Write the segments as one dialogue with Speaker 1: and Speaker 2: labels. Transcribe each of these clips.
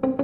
Speaker 1: thank you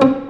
Speaker 1: thank you.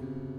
Speaker 1: you